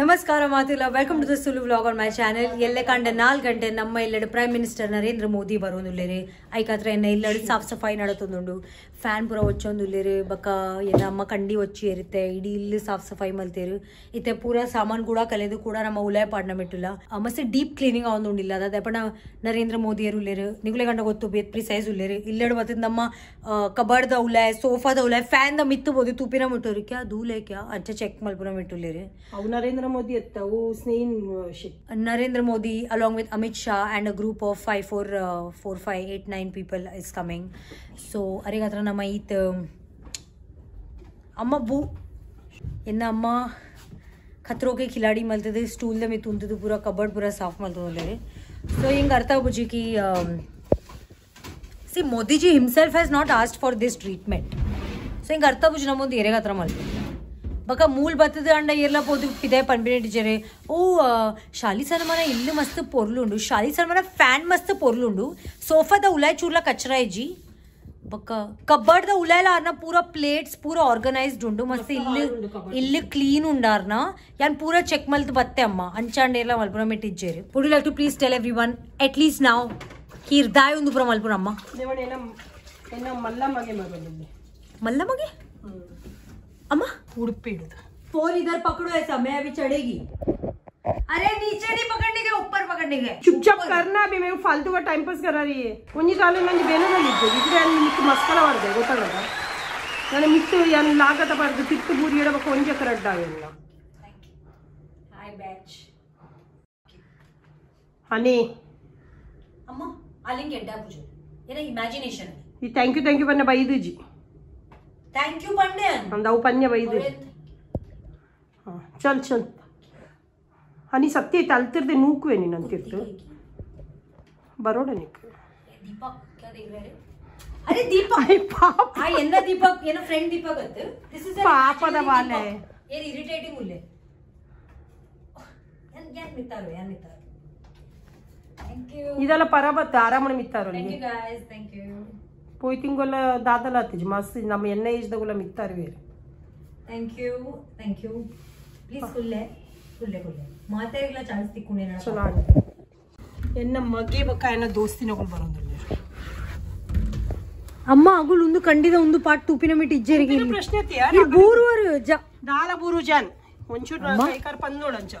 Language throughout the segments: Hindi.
ನಮಸ್ಕಾರ ಮಾತಿಲ್ಲ. ವೆಲ್ಕಮ್ ಟು ದ ಸುಲು ವ್ಲಾಗ್ ಆನ್ ಮೈ ಚಾನೆಲ್ ಎಲ್ಲೆ ಕಂಡ ನಾಲ್ಕು ಗಂಟೆ ನಮ್ಮ ಇಲ್ಲೆಡೆ ಪ್ರೈಮ್ ಮಿನಿಸ್ಟರ್ ನರೇಂದ್ರ ಮೋದಿ ಬರೋನುಲ್ಲೇರೆ ಐಕಾತ್ರ ಎನ್ನ ಇಲ್ಲಡೆ ಸಾಫ್ ಸಫಾಯಿ ನಡತೊಂದುಂಡು ಫ್ಯಾನ್ ಪೂರ ಒಚ್ಚೊಂದುಲ್ಲೇರು, ಬಕ್ಕ ಎನ್ನ ಅಮ್ಮ ಕಂಡಿ ಒಚ್ಚಿ ಇರುತ್ತೆ ಇಡೀ ಇಲ್ಲಿ ಸಾಫ್ ಸಫಾಯಿ ಮಲ್ತೇರು ಇತ್ತೆ ಪೂರ ಸಾಮಾನು ಕೂಡ ಕಲೆದು ಕೂಡ ನಮ್ಮ ಉಲಯ ಪಾಡ್ನ ಬಿಟ್ಟಿಲ್ಲ ಮಸ್ತ್ ಡೀಪ್ ಕ್ಲೀನಿಂಗ್ ಅವನೊಂಡಿಲ್ಲ ಅದ ದೆಪಣ ನರೇಂದ್ರ ಮೋದಿಯರು ಉಲ್ಲೇರು ನಿಗುಲೆ ಕಂಡ ಗೊತ್ತು ಬೇತ್ ಪ್ರಿಸೈಸ್ ಉಲ್ಲೇರು. ಇಲ್ಲೆಡೆ ಮತ್ತೆ ನಮ್ಮ ಕಬಾಡ್ದ ಉಲಾಯ್, ಸೋಫಾದ ಉಲಾಯ್ ಫ್ಯಾನ್ದ ಮಿತ್ತು ಬೋದು ತುಪ್ಪಿನ ಮುಟ್ಟೋರು ಕ್ಯಾ ಧೂಲೆ ಕ್ಯಾ ಅಂಚೆ ಚೆಕ್ ಮಲ್ಪುರ ಮಿಟ್ಟುಲ್ಲೇರು ಅವು Narendra ಮೋದಿ ಅತ್ತ ಅವು ಸ್ನೇಹಿನ್ ship Narendra Modi, along with Amit Shah and a group of five, four, uh, four, five, eight, nine people is coming. So, arigatra nama it. ಅಮ್ಮ ಬೂ ಇನ್ನು ಅಮ್ಮ ಖತ್ರೋಕೆ ಖಿಲಾಡಿ ಮಲ್ತದೆ ಸ್ಟೂಲ್ದ ಮೇ ತುಂತದು ಪೂರ ಕಬರ್ಡ್ ಪೂರ ಸಾಫ್ ಮಲ್ತದೆ ಸೊ ಹಿಂಗೆ ಅರ್ಥ ಆಗ್ಬುಜಿ ಕಿ see Modiji himself has not asked for this treatment so ಹಿಂಗೆ ಅರ್ಥ ಬುಜಿ ನಮ್ಮೊಂದು ಎರೆಗೆ ಹತ್ರ ಮಲ್ತದೆ ಬಕ ಮೂಲ್ ಬತ್ತದ ಅಂಡ ಎಲ್ಲ ಪೋದು ಪಿದೆ ಪನ್ಬಿನೆ ಟೀಚರೆ ಓ ಆ, ಶಾಲಿ ಸನ್ಮಾನ ಇಲ್ಲಿ ಮಸ್ತ್ ಪೊರ್ಲುಂಡು ಶಾಲಿ ಸನ್ಮಾನ ಫ್ಯಾನ್ ಮಸ್ತ್ ಪೊರ್ಲುಂಡು ಸೋಫಾದ ಉಲಾಯ್ ಚೂರ್ಲ ಕಚ್ರ ಇಜ್ಜಿ ಬಕ ಕಬ್ಬರ್ಡ್ದ ಉಲಾಯ್ಲ ಆರ್ನ ಪೂರ ಪ್ಲೇಟ್ಸ್ ಪೂರ ಆರ್ಗನೈಸ್ಡ್ ಉಂಡು ಮಸ್ತ್ ಇಲ್ಲಿ ಇಲ್ಲಿ ಕ್ಲೀನ್ ಉಂಡಾರ್ನ ಯಾನ್ ಪೂರ ಚೆಕ್ ಮಲ್ತ್ ಬತ್ತೆ ಅಮ್ಮ ಅಂಚಾಂಡೆ ಎಲ್ಲ ಮಲ್ಪುರ ಮೆಟ್ಟಿಜ್ಜೇರಿ would you like to please tell everyone at least ನಾವು ಕೀರ್ದಾಯ್ ಒಂದು ಪುರ ಮಲ್ಪುರ ಅಮ್ಮ ದೇವಣ್ಣ ಏನ ಏನ ಮಲ್ಲಮ್ಮಗೆ ಮಗನಿಗೆ ಮಲ್ಲ ಮಗೆ ಅಮ್ಮ ಉಡುಪಿ ಇಡುದು फोन इधर पकड़ो ऐसा मैं अभी चढ़ेगी अरे नीचे नहीं पकड़ने के ऊपर पकड़ने के चुपचाप करना अभी मैं फालतू का टाइम पास करा रही है ಒಂಜಿ ಕಾಲ ನಂಗೆ ಬೇನದಲ್ಲಿ ಇದ್ದೆ ಇದ್ರೆ ಅಲ್ಲಿ ಮಿತ್ತು ಮಸ್ಕಲ ಬರ್ದೆ ಗೊತ್ತಾಗಲ್ಲ ನಾನು ಮಿತ್ತು ಯಾನ್ ಲಾಗತ ಬರ್ದು ತಿತ್ತು ಬೂರಿ ಇಡಬೇಕು ಒಂಜಿ ಕರೆಕ್ಟ್ ಆಗಿಲ್ಲ हाय बैच ಹನಿ अम्मा आलिंग गेड्डा पूछो ये ना इमेजिनेशन है ಈ ಥ್ಯಾಂಕ್ ಯು ಥ್ಯಾಂಕ್ ಯು ಬನ್ನ ಬೈದುಜಿ थैंक यू पंडियन ಅಂದ ಅವು ಪನ್ಯ ಬೈದುಜಿ ಹಾ ಚಲ್ ಚಲ್ ಹನಿ ಸತ್ಯ ಐತೆ ಅಲ್ತಿರ್ದೆ ನೂಕುವೆ ನೀನು ಅಂತಿರ್ತು ಬರೋಡ ನಿಕ್ಕು दीपक क्या देख रहे हैं अरे दीपक ಅಯ್ಯ ಪಾಪ ಆ ಎನ್ನ ದೀಪಕ್ ಏನೋ ಫ್ರೆಂಡ್ ದೀಪಕ್ ಅಂತ ದಿಸ್ ಇಸ್ ಪಾಪದ ಬಾಲೆ. ಏನ್ ಇರಿಟೇಟಿಂಗ್ ಉಲ್ಲೆ ಯಾನ್ ಯಾನ್ ಮಿತ್ತಾರು ಯಾನ್ ಮಿತ್ತಾರು ಥ್ಯಾಂಕ್ ಯು ಇದೆಲ್ಲ ಪರಬತ್ತ ಆರಾಮಣ ಮಿತ್ತಾರು thank you guys thank you പോയി തിങ്കല്ല ദാതലാത്തി മസ് നമ്മ എന്ന ഏജ് ദുള്ള മിത്താറ് വേര് പ്ലീസ് കുല്ലേ കുല്ലേ കുല്ലേ മാതേ ഇല്ല ചാൻസ് തിക്കുനേ എന്ന മഗേ ബക്ക എന്ന വരുന്നുണ്ട് അമ്മ അഗുൾ ഒന്ന് കണ്ടിത ഒന്ന് പാട്ട് തൂപ്പിനെ മിട്ട് ഇജ്ജേ ഇരിക്കുന്നു പ്രശ്നത്തിയാ ബൂറുവർ ജാ ദാല ബൂറു ജാൻ ഒഞ്ചു കൈകാർ പന്നോളഞ്ചാ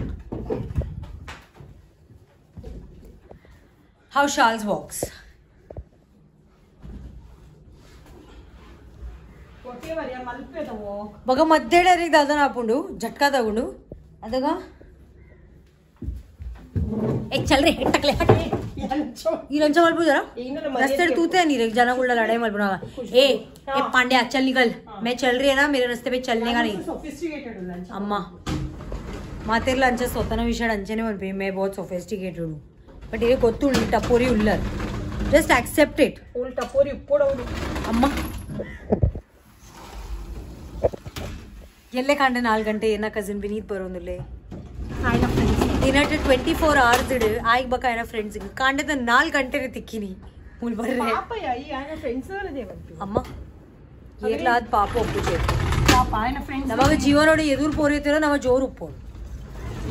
ಹೌ ಶಾಲ್ಸ್ ವಾಕ್ಸ್ ಕೊಟ್ಟೆ ಬರಿಯ ಮಲ್ಪೆ ವಾಕ್ ಬಗ ಮಧ್ಯಡರಿಗೆ ದಾದನ ಹಾಕೊಂಡು ಜಟ್ಕಾ ತಗೊಂಡು ಅದಾಗ ಏ ಚಲ್ ರೀ ಟಕ್ಲೆ ಈ ರಂಚ ಮಲ್ಪು ಜರ रास्ते तूते नहीं रे जाना गुल्ला लड़ाई मत बना ए ए पांड्या चल निकल मैं चल रही है ना मेरे रास्ते पे चलने का नहीं ಸೊಫಿಸ್ಟಿಕೇಟೆಡ್ ಲಂಚ್ अम्मा ಮಾತೆಲ್ಲ ಅಂಚೆ ಸ್ವತನ ವಿಷಯ ಅಂಚೆನೆ ಮಲ್ಪಿ ಮೇ ಬಹುತ್ ಸೊಫೆಸ್ಟಿಕೇಟೆಡ್ ಬಟ್ ಈಗ ಗೊತ್ತು ಉಳ್ಳಿ ಟಪೋರಿ ಉಳ್ಳರ್ ಜಸ್ಟ್ ಆಕ್ಸೆಪ್ಟ್ ಇಟ್ ಉಳ್ ಟಪೋರಿ ಉಪ್ಪೋಡವ್ರು ಅಮ್ಮ ಎಲ್ಲೇ ಕಾಂಡೆ ನಾಲ್ಕು ಗಂಟೆ ಏನ ಕಸಿನ್ ವಿನೀತ್ ಬರೋನಿಲ್ಲೇ ದಿನಟ್ಟು ಟ್ವೆಂಟಿ ಫೋರ್ ಅವರ್ಸ್ ಇಡು ಆಗ್ಬೇಕ ಏನೋ ಫ್ರೆಂಡ್ಸಿಗೆ ಕಾಂಡದ ನಾಲ್ಕು ಗಂಟೆಗೆ ತಿಕ್ಕಿನಿ ಉಳ್ ಬರ್ರೆ ಅಮ್ಮ ಏರ್ಲಾದ ಪಾಪ ಒಪ್ಪಿಗೆ ನಮಗ ಜೀವನೋಡ ಎದುರು ಪೋರಿಯುತ್ತಿರೋ ನಾವು ಜೋರು ಉಪ್ಪೋಡು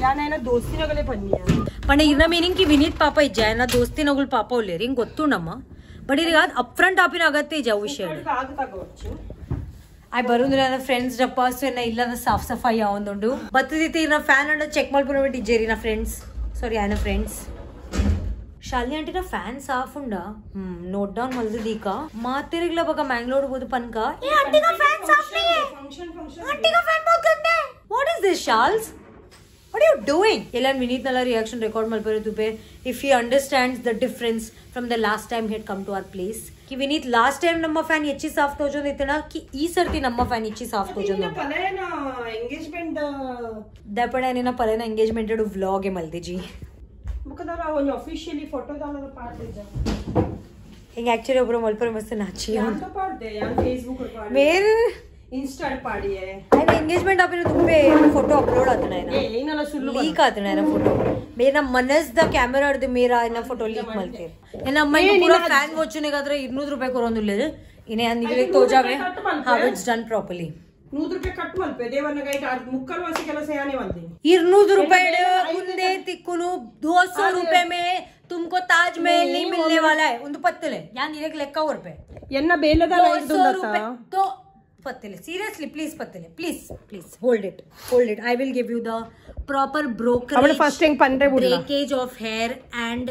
ಯಾನ ఆయన దోస్తినగలే పన్నియ ಪಂಡ ಇರ್ನ ಮೀನಿಂಗ್ ಕಿ ವಿನೀತ್ ಪಾಪ ಇಜ್ಜ ನಾ ದೋಸ್ತಿ ನಗುಲ್ ಪಾಪ ಉಲ್ಲೇರಿ ಹಿಂಗ್ ಗೊತ್ತು ನಮ್ಮ ಬಟ್ ಇರಿಗ ಅಪ್ ಫ್ರಂಟ್ ಆಪಿನ ಅಗತ್ಯ ಇಜ್ಜ ವಿಷಯ ఆగు తగ్గవచ్చు ಆಯ್ ಬರುಂದ್ರೆ ನನ್ನ ಫ್ರೆಂಡ್ಸ್ ಡಪ್ಪಾಸ್ ಏನ ಇಲ್ಲದ ಸಾಫ್ ಸಫಾಯಿ ಯಾವೊಂದುಂಡು ಬತ್ತದಿತ್ತೆ ಇರ್ನ ಫ್ಯಾನ್ ಅಂಡ ಚೆಕ್ ಮಾಡ್ಬಿಟ್ಟು ಇಜ್ಜೇರಿ ನಾ ಫ್ರೆಂಡ್ಸ್ ಸಾರಿ ಆಯ್ನ ಫ್ರೆಂಡ್ಸ್ ಶಾಲಿನಿ ಆಂಟಿನ ಫ್ಯಾನ್ ಸಾಫ್ ಉಂಡ ಹ್ಮ್ ನೋಟ್ ಡೌನ್ ಮಲ್ದದೀಕ ಮಾತಿರಿಗ್ಲ ಬಗ ಮ್ಯಾಂಗ್ಳೂರ್ ಹೋದು ಪನ್ಕ ಏ ಆಂಟಿ का फैन साफ नहीं है ఫంక్షన్ ఫంక్షన్ आंटी का फैन बहुत गंदा है व्हाट इज दिस शाल्स What are you doing? Elan Vinith Nala reaction record malpare tupe if he understands the difference from the last time he had come to our place. कि ವಿನೀತ್ ಲಾಸ್ಟ್ ಟೈಮ್ ನಮ್ಮ ಫ್ಯಾನ್ ಹೆಚ್ಚಿ ಸಾಫ್ಟ್ ತೋಜೊಂದ್ ಇತ್ತನ ಕಿ ಈ ಸರ್ತಿ ನಮ್ಮ ಫ್ಯಾನ್ ಹೆಚ್ಚಿ ಸಾಫ್ಟ್ ತೋಜೊಂದ್ ಪಲೇನ ಎಂಗೇಜ್ಮೆಂಟ್ ದಪಡೆ ನಿನ್ನ ಪಲೇನ ಎಂಗೇಜ್ಮೆಂಟೆಡ್ ವ್ಲಾಗ್ ಮಲ್ದಿ ಜಿ ಮುಖದಾರ ಒಂದು ಅಫಿಷಿಯಲಿ ಫೋಟೋದಾಲ ಪಾಡ್ದೆ ಹಿಂಗೆ ಆ್ಯಕ್ಚುಲಿ ಒಬ್ಬರು ಮಲ್ಪುರ ಮಸ್ತ್ ನಾಚಿ ಯಾಂತ ಪಾಡ್ದೆ ಯಾನ್ ಫೇಸ್ಬುಕ್ ಪಾಡ್ದೆ ಮೇರೆ ಇನ್ಸ್ಟಾಲ್ ಮಾಡಿಯೇ ಆಯ್ತು ಎಂಗೇಜ್ಮೆಂಟ್ ಆಪಿನ ತುಂಬೆ ಫೋಟೋ ಅಪ್ಲೋಡ್ ಆತನ ಏನಲ್ಲ ಸುಳ್ಳು ಲೀಕ್ ಆತನ ಏನ ಫೋಟೋ ಮೇರ ಮನಸ್ದ ಕ್ಯಾಮೆರಾಡ್ದು ಮೇರ ಏನ ಫೋಟೋ ಲೀಕ್ ಮಾಡ್ತೀರಿ ಏನ ಅಮ್ಮ ಪೂರ ಫ್ಯಾನ್ ವಾಚನಿಗಾದ್ರೆ ಇನ್ನೂರು ರೂಪಾಯಿ ಕೊರೊಂದಿಲ್ಲ ಇನ್ನೇ ಅಂದ್ರೆ ತೋಜಾವೆ. ಹಾವ್ ಇಟ್ಸ್ ಡನ್ ಪ್ರಾಪರ್ಲಿ ನೂರು ರೂಪಾಯಿ ಕಟ್ ಮಲ್ಪೆ ದೇವನ ಗೈಟ್ ಮುಕ್ಕಲ್ ವಾಸಿ ಕೆಲಸ ಯಾನೆ ಮಾಡ್ತೀನಿ ಇರ್ನೂರು ರೂಪಾಯಿ ಮುಂದೆ ತಿಕ್ಕುನು ದೋ ಸೌ ರೂಪಾಯಿ ಮೇ तुमको ताज महल नहीं मिलने वाला है उन पत्तले यानी एक लेक्का और पे ये ना बेलदा लाइट दूंगा तो Patele. Seriously, please, Patele. Please, please hold it. Hold it. I will give you the proper brokerage, breakage of here and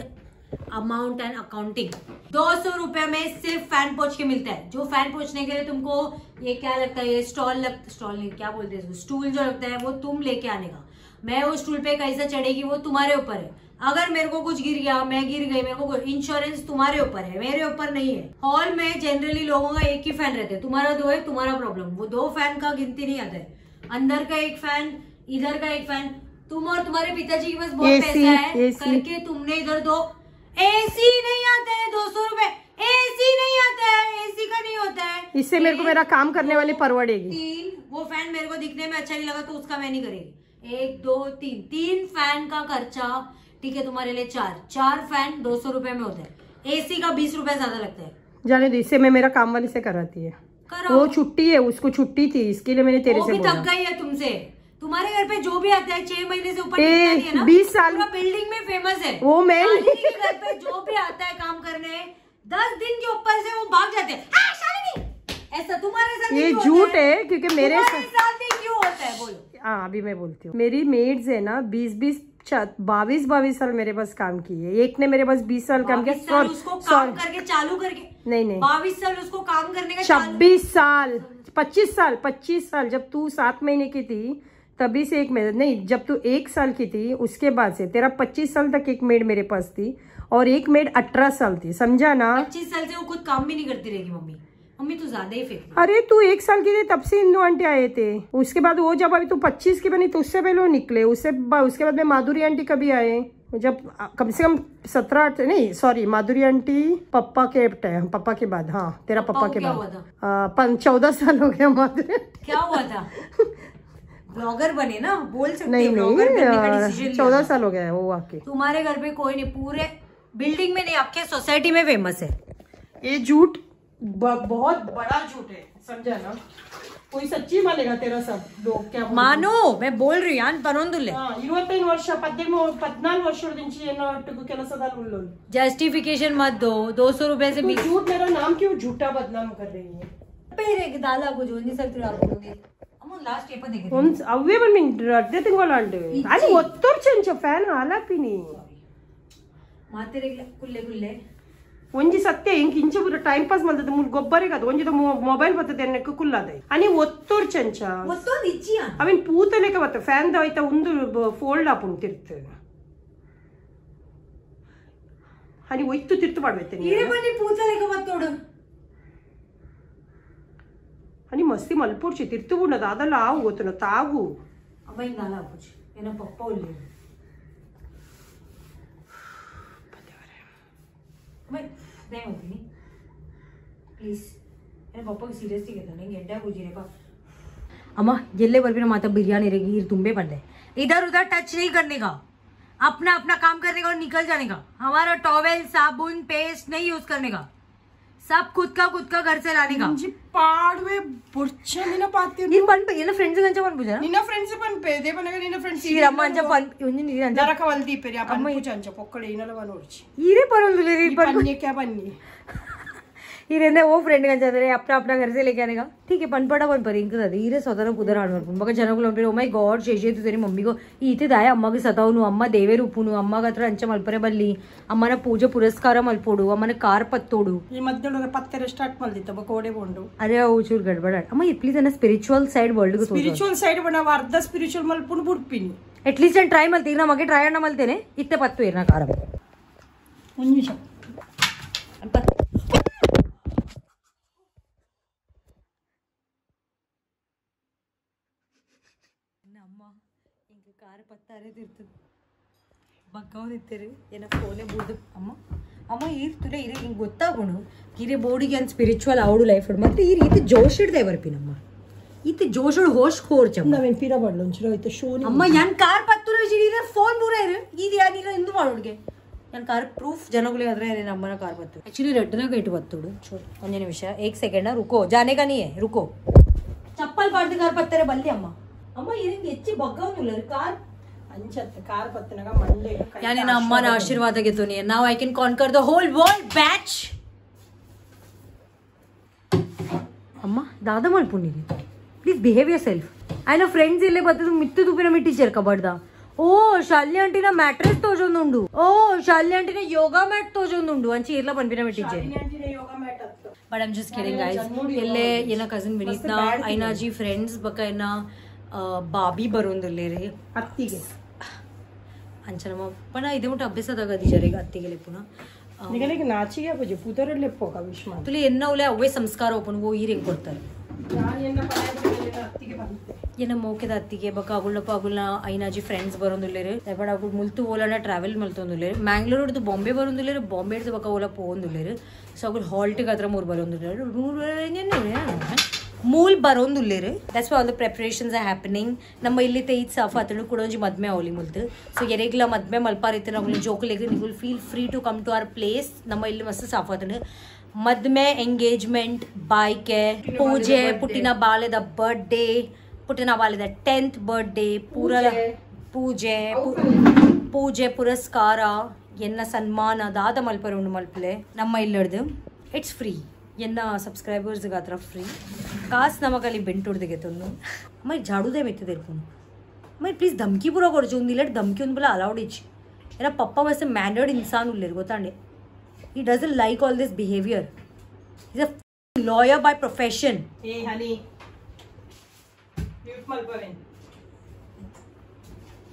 amount and accounting दो सौ रुपए में सिर्फ़ फ़ैन पोच के मिलता है जो फ़ैन पोचने के लिए तुमको ये क्या लगता है ये स्टॉल लग स्टॉल नहीं क्या बोलते हैं स्टूल जो लगता है वो तुम लेके आने का मैं वो स्टूल पे कैसे चढ़ेगी वो तुम्हारे ऊपर है अगर मेरे को कुछ गिर गया मैं गिर गई मेरे को इंश्योरेंस तुम्हारे ऊपर है मेरे ऊपर नहीं है। हॉल में जनरली लोगों का एक ही फ़ैन रहता है। तुम्हारा दो है तुम्हारा प्रॉब्लम वो दो फ़ैन का गिनती नहीं आता है। अंदर का एक फ़ैन इधर का एक फ़ैन तुम और तुम्हारे पिताजी के पास बहुत पैसा है। करके तुमने इधर दो। एसी नहीं आता है दो सौ रूपए। एसी नहीं आता है एसी का नहीं होता है। इससे मेरे को मेरा काम करने वाली परवड़ेगी। तीन वो फ़ैन मेरे को दिखने में अच्छा नहीं लगा तो उसका मैं नहीं करेगी। एक दो तीन। तीन फ़ैन का खर्चा ठीक है तुम्हारे लिए चार। चार फ़ैन दो सौ रुपए में होता है। एसी का बीस रुपए ज़्यादा लगता है। जाने दो इससे मैं मेरा काम वाली से कराती है। करो वो छुट्टी है उसको छुट्टी थी इसके लिए मैंने तेरे वो से भी बोला। थक गई है तुमसे। तुम्हारे घर पे जो भी आता है छह महीने से ऊपर है 20 साल- बिल्डिंग में फ़ेमस है। वो मैं घर पे जो भी आता है काम करने दस दिन के ऊपर से वो भाग जाते हैं। "हाँ, ऐसा तुम्हारे साथ ये झूठ है? क्योंकि मेरे साथ ही क्यों होता है? बोलो। हाँ अभी मैं बोलती हूँ। मेरी मेड्स है ना बीस बीस बाईस बाईस साल मेरे पास काम की है एक ने मेरे पास बीस साल काम किया साल सॉरी उसको काम करके चालू करके? नहीं नहीं। बाईस साल उसको काम करने का छब्बीस साल पच्चीस साल पच्चीस साल जब तू सात महीने की थी तभी से एक मेड नहीं जब तू एक साल की थी उसके बाद से तेरा पच्चीस साल तक एक मेड मेरे पास थी और एक मेड अठारह साल थी समझा ना? पच्चीस साल से वो खुद काम भी नहीं करती रहेगी मम्मी। मम्मी तू ज़्यादा ही फेंक अरे तू एक साल की थी तब से इंदू आंटी आए थे। उसके बाद वो जब अभी तू पच्चीस की बनी तो उससे पहले वो निकले। उससे उसके बाद में माधुरी आंटी कभी आए। जब कम से कम सत्रह अठ- नहीं सॉरी माधुरी आंटी पप्पा के पप्पा के बाद हाँ तेरा पप्पा के बाद। चौदह साल हो गया माधुरी क्या हुआ था? ब्लॉगर बने ना बोल सकते नहीं ब्लॉगर नहीं चौदह साल हो गया है वो आके। तुम्हारे घर पे कोई नहीं पूरे बिल्डिंग में नहीं आपके सोसाइटी में फ़ेमस है। ये झूठ बहुत बड़ा झूठ है समझा ना? कोई सच्ची मानेगा तेरा सब? लोग क्या मानो मैं बोल रही हूँ परोंदुले। हाँ, इन वर्ष पद पदना वर्ष जस्टिफिकेशन मत दो दो सौ रुपये से तो झूठ मेरा नाम क्यों झूठा बदनाम कर रही है? अला ಒಂಜಿ ಸತ್ಯ ಇಂಕ್ ಇಂಚ ಪೂರ ಟೈಮ್ ಪಾಸ್ ಮಲ್ತದ ಮುಲ್ ಗೊಬ್ಬರಿಗೆ ಅದು ಒಂಜಿದ ಮೊಬೈಲ್ ಬರ್ತದೆ ಎನ್ನಕ್ಕೆ ಕುಲ್ಲದೆ ಅನಿ ಒತ್ತೋರ್ ಚಂಚ ಅವಿನ್ ಪೂತಲೆಕ ಬತ್ತ ಫ್ಯಾನ್ ದೈತ ಉಂದು ಫೋಲ್ಡ್ ಆಪುನ್ ತಿರ್ತದೆ ಅನಿ ಒಯ್ತು ತಿರ್ತು ಮಾಡ್ಬೇತೇನೆ ಅನಿ ಮಸ್ತಿ ಮಲ್ಪೋರ್ಚಿ ತಿರ್ತು ಉಣ್ಣದ ಅದಲ್ಲ ಆವು ಗೊತ್ತಲ್ಲ ತಾವು ಅವ ಹಿಂಗಾಲ ಏನೋ ಪಪ್ಪ ಉಳ್ಳಿ नहीं ಪ್ಲೀಸ್ अम्मा येल्ले बल्बी माता बिरयानी रहेगी हिर तुम्बे बन रहे इधर उधर टच नहीं करने का। अपना अपना काम करने का और निकल जाने का। हमारा टॉवेल साबुन पेस्ट नहीं यूज़ करने का। सब खुद का खुद का घर से लाने का। जी पाडवे बुर्चे निना पाते नी पन पे ना फ्रेंड्स गंजा पन बुझा निना फ्रेंड्स पन पे दे पन निना फ्रेंड्स सी। रम्मा अंजा पन उन्नी निना अंजा रखा वल्दी पे या पन पूछ अंजा पक्कड़े इनला वन उर्ची। ईरे पन उल्ले रे पन ये क्या पन्नी ಈ ರೆಂದೆ ಓ ಫ್ರೆಂಡ್ ಅಂತಂದರೆ ಅಪ್ಪ ಅಪ್ಪ ಘರ್ಸೆ ಲೇಕೆ ಆನೆಗ ठीक है पनपड़ा वन पर इंक दादी इरे सदर उदर आड़वर मग जनक लंपे ओ माय गॉड शेजे तू तेरी मम्मी को इथे दाय अम्मा की सतावनु अम्मा देवे रूपुनु अम्मा गत्र अंच मलपरे बल्ली अम्मा पूजा पुरस्कार मलपोडु अम्मा कार पत्तोडु ಈ ಮಧ್ಯದೊಳಗೆ ಪತ್ತೆರೆ ಸ್ಟಾರ್ಟ್ ಮಾಡಿದ್ದ ಬಕೋಡೆ ಕೊಂಡು ಅರೆ ಔಚೂರ್ ಗಡಬಡ ಅಮ್ಮ ಈ ಪ್ಲೀಸ್ ಅನ್ನ ಸ್ಪಿರಿಚುವಲ್ ಸೈಡ್ ವರ್ಲ್ಡ್ ಗೆ ತೋರಿಸು ಸ್ಪಿರಿಚುವಲ್ ಸೈಡ್ ಬಣ ಅರ್ಧ ಸ್ಪಿರಿಚುವಲ್ ಮಲ್ಪುನ್ ಬುಡ್ಪಿನಿ ಅಟ್ಲೀಸ್ಟ್ ನಾನು ಟ್ರೈ ಮಲ್ತೀನಿ ನಾ ಮಗೆ ಟ್ರೈ ಅಣ್ಣ ಮಲ್ತೇನೆ ಇತ್ತೆ ಪತ್ತು ಇರ್ನ ಕಾರ ಒಂದು ನಿಮಿಷ ಪತ್ತು కారు పత్తారే తిరుతుంది ಮಕ್ಕವು ತಿಂತೀರಿ ಏನೋ ಫೋನೇ ಬುಡ್ದು. ಅಮ್ಮ ಅಮ್ಮ ಇರ್ತುಲೆ ಇರಿ ಹಿಂಗೆ ಗೊತ್ತಾಗೋಣ. ಕಿರಿ ಬೋಡಿಗೆ ಅಂತ ಸ್ಪಿರಿಚುವಲ್ ಅವಳು ಲೈಫ್ ಮತ್ತೆ ಈ ರೀತಿ ಜೋಶಿಡ್ದೆ ಬರ್ಪಿನಮ್ಮ ಈತ ಜೋಶೋಳು ಹೋಶ್ ಕೋರ್ಚಮ್ಮ ನಾವೇನು ಪೀರ ಮಾಡಲು? ಒಂಚೂರು ಆಯ್ತು ಶೋ ಅಮ್ಮ ಏನು ಕಾರ್ ಪತ್ತೂರ ಇದ್ರೆ ಫೋನ್ ಬೂರ ಇರು. ಇದು ಯಾರಿಲ್ಲ ಇಂದು ಮಾಡೋಳಿಗೆ ನನ್ನ ಕಾರ್ ಪ್ರೂಫ್ ಜನಗಳಿಗೆ ಆದ್ರೆ ನಮ್ಮನ ಕಾರ್ ಬತ್ತು ಆ್ಯಕ್ಚುಲಿ ರೆಡ್ನಾಗ ಇಟ್ಟು ಬತ್ತೋಡು ಚೋಡು ಒಂದೇ ನಿಮಿಷ. ಏಕ್ ಸೆಕೆಂಡ ರುಕೋ. ಜಾನೆಗಾನಿಯೇ ರುಕೋ. ಚಪ್ಪಲ್ ಬಾರ್ದು ಕಾರ್ ಪತ್ತರೆ ಬಲ್ಲಿ ಅಮ್ಮ. ಅಮ್ಮ ಇರಿಂಗ್ ಹೆಚ್ಚಿ ಬಗ್ಗವನಿಲ್ಲ ಕಾರ್ ಅಂಚತ್ತೆ ಕಾರ್ ಪತ್ತನಾಗ ಮಂಡೆ या ನಿನ್ನ ಅಮ್ಮನ ಆಶೀರ್ವಾದ ಗೆತ್ತು ನೀ ನಾವು I can conquer the whole world batch ಅಮ್ಮ ದಾದ ಮಲ್ಪುಂಡಿರಿ ಪ್ಲೀಸ್ ಬಿಹೇವ್ ಯರ್ ಸೆಲ್ಫ್ ఆయన ఫ్రెండ్స్ ఇల్లే బతుకు మిత్తు తుప్పిన మిట్టించారు కబడ్దా ఓ శాల్య అంటిన మ్యాట్రెస్ తోజొందుండు ఓ శాల్య అంటిన యోగా మ్యాట్ తోజొందుండు అని చీరలో పనిపిన మిట్టించారు ಯೋಗ ಮ್ಯಾಟ್ ಹತ್ತು but I'm just kidding guys ಎಲ್ಲೇ ಏನ ಕಸಿನ್ ವಿನೀತ್ನ ಐನಾಜಿ ಫ್ರೆಂಡ್ಸ್ ಬಕ ಏನ ಬಾಬಿ ಬರೋಂದಲ್ಲಿ ರೀ ಅತ್ತಿಗೆ ಅಂಚನಮ್ಮ ಪಣ ಇದೇಮಿಟ್ಟು ಅಭ್ಯಾಸದಾಗದಿಜ ರೀ ಅತ್ತಿಗೆ ಪುನಃ ನಿಗಳಿಗೆ ನಾಚಿಗೆ ಬಜೆ ಪುದರಲ್ಲಿ ಪೋಗ ವಿಶ್ ಮಾಡಿ ತುಲಿ ಎನ್ನವಲೆ ಅವೇ ಸಂಸ್ಕಾರ ಓಪನ್ ಈ ರೀತಿ ಕೊಡ್ತಾರೆ ಏನ ಮೋಕೆದ ಅತ್ತಿಗೆ ಬಕ ಅಗುಳಪ್ಪ ಅಗುಲ್ನ ಐನಾಜಿ ಫ್ರೆಂಡ್ಸ್ ಬರೋಂದುಲ್ಲೇರು ದಯಪಾಡ ಅಗುಳ್ ಮುಲ್ತು ಓಲಾಡ ಟ್ರಾವೆಲ್ ಮಲ್ತೊಂದುಲ್ಲೇರು ಮ್ಯಾಂಗ್ಳೂರ್ ಹಿಡ್ದು ಬಾಂಬೆ ಬರೋಂದುಲ್ಲೇರು ಬಾಂಬೆ ಹಿಡ್ದು ಬಕ ಓಲಾ ಪೋಂದುಲ್ಲೇರು ಸೊ ಅಗುಳ್ ಹಾಲ್ಟಿಗೆ ಹತ್ರ ಮೂರು ಬರೋಂದುಲ್ಲೇರು ನೂರು ಮೂಲ್ ಬರೋಂದಿಲ್ಲೇರಿ that's all the preparations are happening ನಮ್ಮ ಇಲ್ಲಿ ತೈತ್ ಸಾಫ್ ಆತನು ಕೂಡ ಒಂಜಿ ಮದ್ಮೆ ಅವಲಿ ಮುಲ್ತು ಸೊ ಎರೆಗ್ಲ ಮದ್ಮೆ ಮಲ್ಪಾರಿತ್ತು ನಾವು ಜೋಕುಲೆಗ್ ನೀವು feel free to come to our place ನಮ್ಮ ಇಲ್ಲಿ ಮಸ್ತ್ ಸಾಫ್ ಆತನು ಮದ್ಮೆ ಎಂಗೇಜ್ಮೆಂಟ್ ಬಾಯ್ಕೆ ಪೂಜೆ ಪುಟ್ಟಿನ ಬಾಲ್ಯದ ಬರ್ಡೇ ಪುಟ್ಟಿನ ಬಾಲ್ಯದ ಟೆಂತ್ ಬರ್ಡೇ ಪೂರ ಪೂಜೆ ಪು- ಪೂಜೆ ಪುರಸ್ಕಾರ ಎನ್ನ ಸನ್ಮಾನ ದಾದ ಮಲ್ಪರು ಉಂಡು ಮಲ್ಪಲೆ ನಮ್ಮ ಇಲ್ಲಡ್ದು ಇಟ್ಸ್ ಫ್ರೀ ಎನ್ನ ಸಬ್ಸ್ಕ್ರೈಬರ್ಸ್ಗೆ ಹತ್ರ ಫ್ರೀ कास नमक बेंटोर दिखे मैं झाड़ू दे मेते मैं प्लीज़ धमकी पूरा कर उन दिले धमकी उन बोला अलाउड इच मेरा पप्पा वैसे मैनर्ड इंसान उल्ले गोता he does like all this behaviour is a lawyer by profession. Hey, honey. Mute Malparin.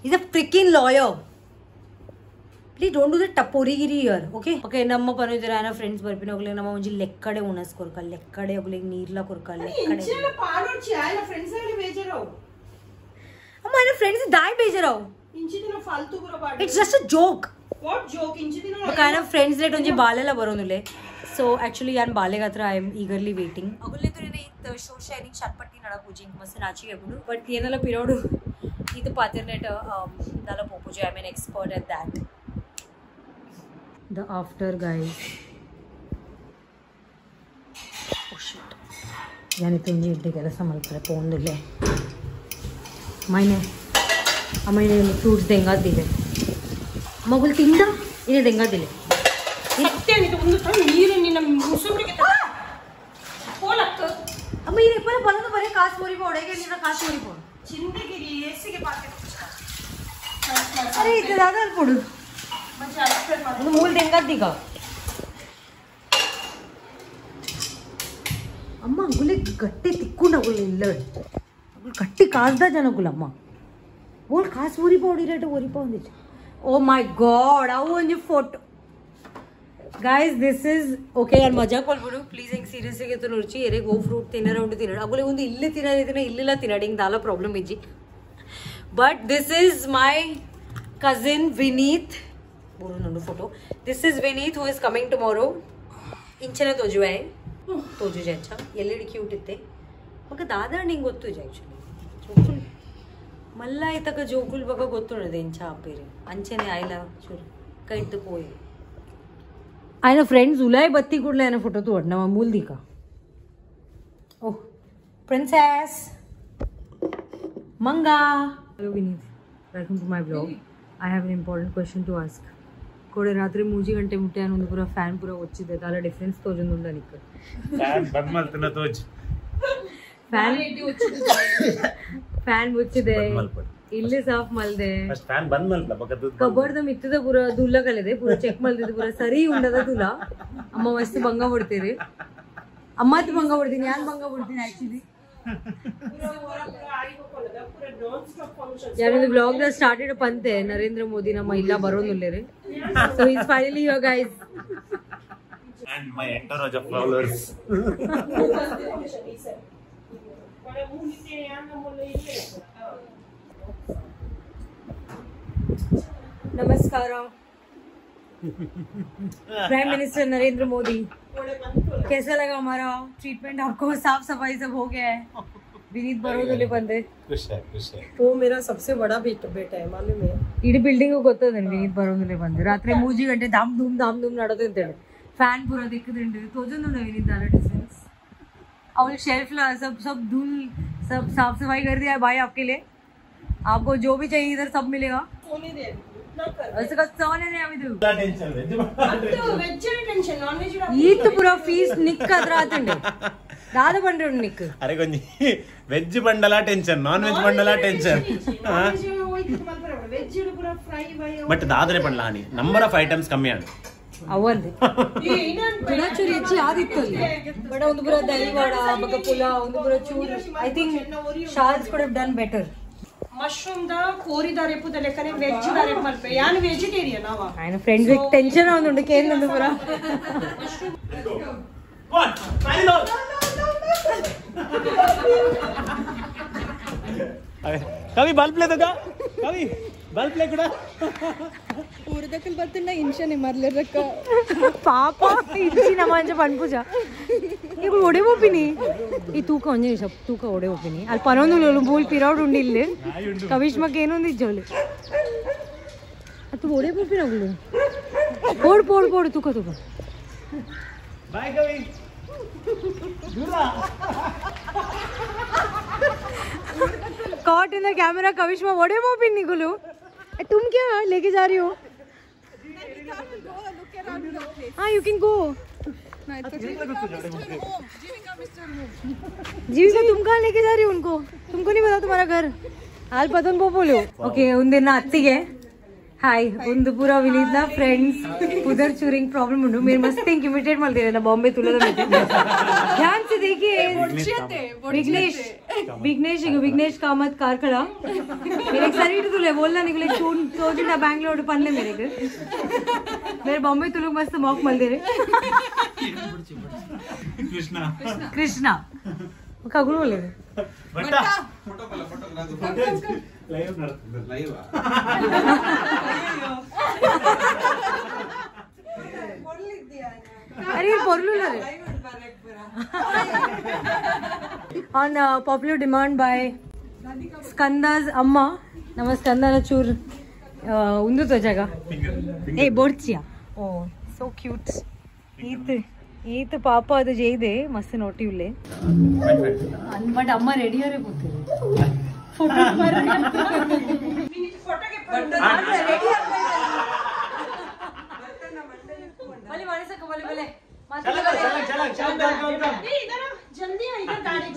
He's a freaking lawyer. Please don't do the ಟಪೋರಿಗಿರಿ year okay okay ನಮ್ಮ ಪನಿದ್ರ ಏನೋ ಫ್ರೆಂಡ್ಸ್ ಬರ್ಪಿನ ಹೋಗ್ಲಿ ನಮ್ಮ ಒಂಜಿ ಲೆಕ್ಕಡೆ ಉಣಸ್ ಕೊರ್ಕ ಲೆಕ್ಕಡೆ ಹೋಗ್ಲಿ ನೀರ್ಲ ಕೊರ್ಕ ಲೆಕ್ಕಡೆ ಇಂಚಿನ ಪಾಡೋಡ್ಚಿ ಆಯ್ನ ಫ್ರೆಂಡ್ಸ್ ಅಲ್ಲಿ ಬೇಜಾರವು ಅಮ್ಮ ಏನೋ ಫ್ರೆಂಡ್ಸ್ ದಾಯ್ ಬೇಜಾರಾವ್ ಇಂಚಿ ದಿನ ಫಾಲ್ತು ಬರೋ ಬಾಡ it's just a joke what joke ಇಂಚಿ ದಿನ ಬಟ್ ಏನೋ ಫ್ರೆಂಡ್ಸ್ ಲೇಟ್ ಒಂಜಿ ಬಾಲೆಲ್ಲ ಬರೋನುಲೆ ಸೊ ಆಕ್ಚುಲಿ ಯಾನ್ ಬಾಲೆಗ ಹತ್ರ ಐ ಆಮ್ ಈಗರ್ಲಿ ವೇಟಿಂಗ್ ಅಗುಲ್ಲೇದ್ರೆ ಇತ್ತು ಶೋ ಶೈನಿಂಗ್ ಶಟ್ಪಟ್ಟಿ ನಡ ಪೂಜೆ ಮಸ್ತ್ ನಾಚಿಗೆ ಬಿಡು ಬಟ್ ಏನೆಲ್ಲ ಪಿರೋಡು ಇದು ಪಾತಿರ್ನೆಟ್ ದಲ ಪೂಜೆ I mean expert at that the after guys ഞാനിപ്പോൾ ഇനി ഇട്ട് ಕೆಲಸ ಮಾಡ್ತಾರೆ പോകുന്നില്ല ಅಮ್ಮನೇ ಅಮ್ಮನೇ ಫ್ರೂಟ್ಸ್ ತೆಂಗಾದಿಲ್ಲ ಮಗುಲ್ ತಿಂದ ಇನ್ನು ತೆಂಗಾದಿಲ್ಲ ಸತ್ಯನಿಗೆ ಒಂದು ಟನ್ ನೀರು ನಿನ್ನ ಮುಸುಂಬಿಗೆ ಹೋಲಕ್ಕ ಅಮ್ಮ ಇದು ಎಪ್ಪಲ ಬಂದು ಬರೀ ಕಾಸು ಮುರಿಬೋ ಒಡೆಗೆ ನಿನ್ನ ಕಾಸು ಮುರಿಬೋ ಚಿಂದಗಿರಿ ಏಸಿಗೆ ಪಾಕೆ ಅರೆ ಇದು ದಾದ ಕೊಡು ಮೂಲ ತೆಂಗಾದ್ದೀಗ ಅಮ್ಮ ಅಂಗುಲೆ ಗಟ್ಟಿ ತಿಕ್ಕೊಂಡು ಅಗುಲ್ ಇಲ್ಲ ಅಗುಲ್ ಗಟ್ಟಿ ಕಾಸ್ದ ಜನಗುಲಮ್ಮ ಓಲ್ ಕಾಸು ಮುರಿಬೋ ಹೊಡಿರೇಟ್ ಒರಿಪೋ ಒಂದಿತ್ತು ಓ ಮೈ ಗಾಡ್ ಅವು ಒಂದು photo guys this is okay ಯಾರು ಮಜಾ ಕೊಲ್ಬಿಡು ಪ್ಲೀಸ್ ಹಿಂಗೆ ಸೀರಿಯಸ್ ಆಗಿತ್ತು ನೋಡ್ಚಿ ಎರೆಗೆ ಓ ಫ್ರೂಟ್ ತಿನ್ನರ ಉಂಟು ತಿನ್ನಡ ಅಗುಲೆ ಒಂದು ಇಲ್ಲಿ ತಿನ್ನೋದಿದ್ರೆ ಇಲ್ಲಿಲ್ಲ ತಿನ್ನಡಿ ಹಿಂಗೆ ದಾಲ ಪ್ರಾಬ್ಲಮ್ ಇಜ್ಜಿ but this is my cousin Vineet ಬೋಡು ನೋಡು photo this is Vineet who is coming tomorrow ಇಂಚನ ತೋಜುವೆ ತೋಜು ಜಾಚ ಎಲ್ಲೆಡಿ cute ಇತ್ತೆ ಮಗ ದಾದಾ ನಿಂಗೆ ಗೊತ್ತು ಆ್ಯಕ್ಚುಲಿ ಜೋಕುಲ್ ಮಲ್ಲ ಆಯ್ತಕ ಜೋಕುಲ್ ಬಗ ಗೊತ್ತುಂಡದೆ ಇಂಚ ಆಪೇರಿ ಅಂಚನೆ ಆಯ್ಲ ಚೂರು ಕೈದ್ದು ಪೋಯಿ ఆయన ఫ్రెండ్స్ ఉలాయ్ బత్తి కూడా ఆయన ఫోటో తోడు నా Mool దిక oh princess Manga hello Vineet welcome to my blog I have an important question to ask ಕೊಡೆ ರಾತ್ರಿ ಮೂಜಿ ಗಂಟೆ ಮುಟ್ಟೆ ಅನ್ನೊಂದು ಪೂರ ಫ್ಯಾನ್ ಪೂರ ಒಚ್ಚಿದೆ. ತಾಲ ಡಿಫ್ರೆನ್ಸ್ ತೋಜೊಂದು ಉಂಡ ನಿಕ್ ಫ್ಯಾನ್ ಫ್ಯಾನ್ ಮುಚ್ಚಿದೆ. ಇಲ್ಲೇ ಸಾಫ್ ಮಲ್ದೆ. ಕಬ್ಬರ್ದ ಮಿತ್ತದ ಪೂರ ದುಲ್ಲ ಕಲಿದೆ ಪೂರ ಚೆಕ್ ಮಲ್ದಿದ್ದು ಪೂರ ಸರಿ ಉಂಡದ ದುಲ್ಲ. ಅಮ್ಮ ವಸ್ತು ಭಂಗ ಹೊಡ್ತೀರಿ ಅಮ್ಮ ಭಂಗ ಹೊಡ್ತೀನಿ ಯಾನ್ ಭಂಗ ಹೊಡ್ತೀನಿ actually Yeah, in the vlog that started upon there, Narendra Modi na Mahila Baron Ullere. So he's finally here, guys. And my entourage of followers. Namaskaram. Prime minister Narendra Modi कैसा लगा हमारा ट्रीटमेंट आपको साफ सफाई सब हो गया है विनीत बरोदले बंदे खुश है खुश है वो मेरा सबसे बड़ा बेटा बेटा है मालूम है ಇಡೀ ಬಿಲ್ಡಿಂಗ್ ಗೊತ್ತದೇನು ವಿನೀತ್ ಬರೋದಿಲ್ಲ ಬಂದು ರಾತ್ರಿ ಮೂಜಿ ಗಂಟೆ ಧಾಮ್ ಧೂಮ್ ಧಾಮ್ ಧೂಮ್ ನಡೋದು ಅಂತೇಳಿ ಫ್ಯಾನ್ ಪೂರ ದಿಕ್ಕದಿಂಡು ತೋಜೊಂದು विनीत दादा डिफरेंस और शेल्फ ला सब सब धूल सब साफ सफाई कर दिया है भाई आपके लिए आपको जो भी चाहिए इधर सब मिलेगा सोने दे వెజ్ బండలా టెన్షన్ నాన్ వెజ్ బండలా టెన్షన్ బట్ దాదరే పండ్లా అని. నంబర్ ఆఫ్ ఐటమ్స్ కమ్మి అండి అవ్వండి ಪುರ ದಹಿ ಮಶ್ರೂಮ್ ದ ಕೋರಿದ ರೇಪು ವೆಜ್ ದ ವೆಜಿಟೇರಿಯನ್ ಟೆನ್ಷನ್ ಆನ್ ಉಂಡು ಕೇನ್ ಉಂಡು ಮಶ್ರೂಮ್ ನೋ ಕವಿ ಬಲ್ಪ್ ಲೇ ದಗ ಕವಿ ಬಲ್ಪ್ ಕೂಡ. ಊರದಕ್ಕೆ ಬರ್ತಿನ ಇನ್ಶನೆ ಮರ್ಲೆ ರಕ್ಕ ಪಾಪ ಇನ್ಶಿ ನಮಂಜ ಪನ್ಪುಜ ಈಗ ಒಡೆ ಹೋಪಿನಿ ಈ ತೂಕ ಒಂಜಿ ನಿಮಿಷ ತೂಕ ಒಡೆ ಹೋಪಿನಿ ಅಲ್ಲಿ ಪರೊಂದು ಬೂಲ್ ಪಿರೌಡ್ ಉಂಡಿಲ್ಲ ಕವಿಶ್ ಮಗ ಏನೊಂದು ಇಜ್ಜೋಲು ಅದು ಒಡೆ ಹೋಪಿನ ಅವಳು ಪೋಡ್ ಪೋಡ್ ಪೋಡ್ ತೂಕ ತೂಕ caught in the camera Kavish में वड़े वो भी निकलो तुम क्या लेके जा रही हो हाँ यू कैन गो जीविका तुम कहाँ लेके जा रही हो उनको? तुमको नहीं पता तुम्हारा घर? हाल पतन वो बोलो। ओके उन दिन आती है। ಹಾಯ್ ಒಂದು ಪೂರ ವಿನೀತ್ನ ಫ್ರೆಂಡ್ಸ್ ಉದರ್ ಚೂರಿಂಗ್ ಪ್ರಾಬ್ಲಮ್ ಉಂಟು మీరు ಮಸ್ತ್ ಹಿಂಗ್ ಇಮಿಟೇಟ್ ಮಾಡ್ತೀರ ನಾ ಬಾಂಬೆ ತುಳದ ध्यान से देखिए विघ्नेश विघ्नेश विघ्नेश कामत कारखड़ा मेरे एक सरीट तुले बोलना निकले चून सोचना बैंगलोर पन्ने मेरे के मेरे बॉम्बे तुलुक मस्त मौक मल दे रे ಕೃಷ್ಣ कृष्णा कगुल बोले रे ಬಟ್ಟ अरे ये पोरलू रे on uh, popular demand by Skanda's amma ನಮ್ಮ ಸ್ಕಂದನ ಚೂರ್ ಉಂದು ಜಾಗ ಏ ಬೋಡ್ಚಿಯಾ ಓ ಸೋ ಕ್ಯೂಟ್ ಈತ್ ಈತ್ ಪಾಪ ಅದು ಜೈದೆ ಮಸ್ತ್ ನೋಟಿವ್ಲೆ ಬಟ್ ಅಮ್ಮ ರೆಡಿಯಾರೇ ಕೂತಿರು ಬಲೆ ಮನಸಕ್ಕ ಬಲೆ ಬಲೆ ಜಲ್ದಿ ಇಧರ್ ಗಾಡಿ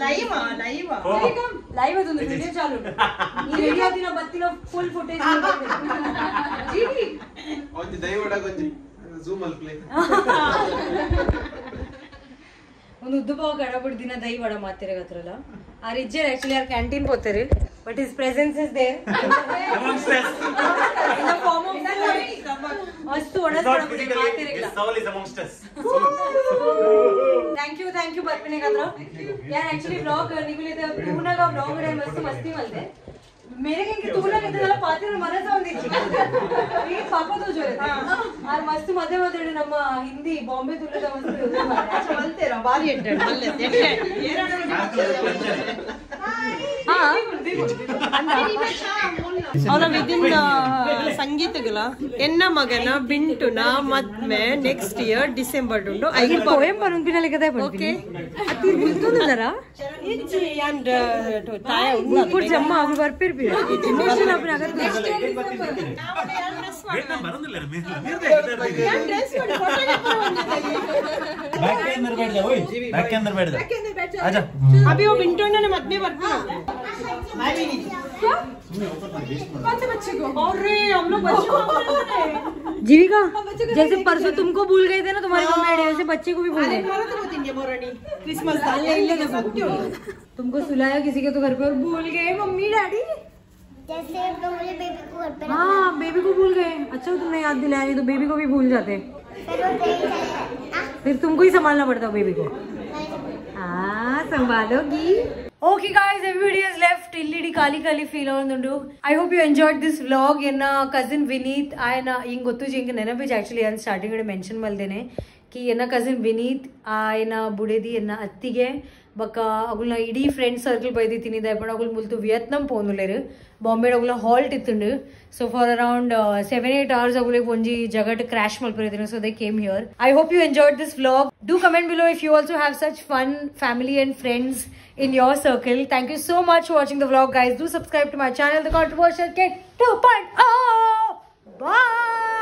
ಲೈವ್ ಲೈವ್ ಲೈವ್ ಅದೊಂದು ವಿಡಿಯೋ ಚಾಲು ಈ ರೆಡಿ ಆದಿನ ಬತ್ತಿನ ಫುಲ್ ಫುಟೇಜ್ ಒಂಜಿ ದಯವಿಡ ಗೊಂಜಿ ಜೂಮ್ ಅಲ್ಲಿ ಪ್ಲೇ ಒಂದು ಉದ್ದು ಕಡಬಡ ದಿನ ದೈವಡ ವಡ ಗತ್ರಲ್ಲ ಹತ್ರಲ್ಲ ಆ ರಿಜ್ಜರ್ ಆಕ್ಚುಲಿ ಆರ್ canteen ಪೋತರಿ but his presence is there ಮಾತಿರಲ್ಲ. Thank you thank you ಬರ್ಪಿನಿ ಯಾರ್ ಆಕ್ಚುಲಿ ಬ್ಲಾಗ್ ನಿಗುಲಿದ ತೂನಾಗ ಬ್ಲಾಗ್ ಮಸ್ತ್ ಮಸ್ತಿ ಮಲ್ದೆ మెరుగు ఇంక తూలనిద్దల పాత్ర మనసా ఉంది ఈ పాప తోజోరే ఆ మస్తు మధ్య మధ్య నమ్మ హింది ಬಾಂಬೆ ದುಲ್ಲದ ಮಸ್ತು ಚಲ್ತೇರ ಬಾರಿ ಎಂಟೆಡ್ ಮಲ್ಲೆ ಎಟ್ಟೆ ಏರಣ ಹಾ ಹಾ ಅವನ ವಿದಿನ್ ಸಂಗೀತಗಳ ಎನ್ನ ಮಗನ ಬಿಂಟುನ ಮದ್ಮೆ ನೆಕ್ಸ್ಟ್ ಇಯರ್ ಡಿಸೆಂಬರ್ ಡುಂಡು ಐದು ಜಮ್ಮ ಬಿ ಅಭಿ ಓ ಬರ್ತಾ ने मत में वर्क अरे हम लोग बच्चों को जीविका जैसे परसों तुमको भूल गए थे ना तुम्हारी मम्मी वैसे बच्चे को भी भूल गए। क्रिसमस ले ले देखो तुमको सुलाया किसी के तो घर पे और भूल गए मम्मी डैडी। जैसे तो मुझे बेबी को घर पे हाँ बेबी को भूल गए। अच्छा तुमने याद दिलाया नहीं तो बेबी को भी भूल जाते। फिर वो कहीं चले फिर तुमको ही संभालना पड़ता बेबी को। हाँ संभालोगी। okay guys everybody is left ಇಲ್ಲಿ ಖಾಲಿ ಖಾಲಿ feel ಆಗುಂಡು I hope you enjoyed this vlog ಎನ್ನ ಕಸಿನ್ ವಿನೀತ್ ಆಯ್ನ ಹಿಂಗ್ ಗೊತ್ತು ಹಿಂಗೆ ನೆನಪಿಜ್ ಆಕ್ಚುಲಿ ಅಲ್ಲಿ ಸ್ಟಾರ್ಟಿಂಗ್ ಮೆನ್ಷನ್ ಮಲ್ದೇನೆ ಕಿ ಎನ್ನ ಕಸಿನ್ ವಿನೀತ್ ಆಯ್ನ ಬುಡೇದಿ ಎನ್ನ ಅತ್ತಿಗೆ ಬಕ್ಕ ಅಗುಲ್ನ ಇಡೀ friend circle ಬೈದಿ ತಿನ್ನಿದ but ಅಗುಲ್ ಮುಲ್ತು ವಿಯತ್ನಾಂ ಪೋನುಲೇರು Bombay ಅಗುಲ halt ಇತ್ತುಂಡು so for around seven eight hours ಅಗುಲಿಗೆ ಒಂಜಿ ಜಗಟ್ crash ಮಲ್ಪರಿದ್ದೀನಿ so they came here I hope you enjoyed this vlog do comment below if you also have such fun family and friends in your circle. Thank you so much for watching the vlog, guys. Do subscribe to my channel, The Controversial Kid 2.0. Bye.